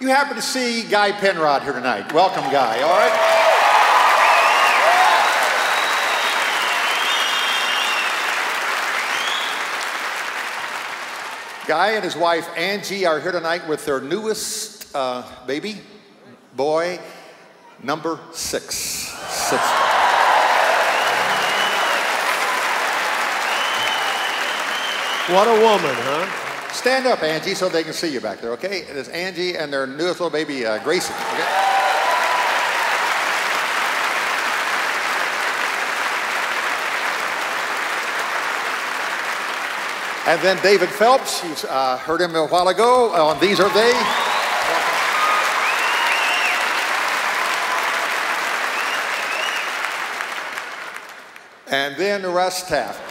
You happen to see Guy Penrod here tonight. Welcome, Guy, all right? Guy and his wife Angie are here tonight with their newest uh, baby boy, number six. Six. What a woman, huh? Stand up, Angie, so they can see you back there, okay? It is Angie and their newest little baby, uh, Grayson. Okay? And then David Phelps, you uh, heard him a while ago on These Are They. And then Russ Taff.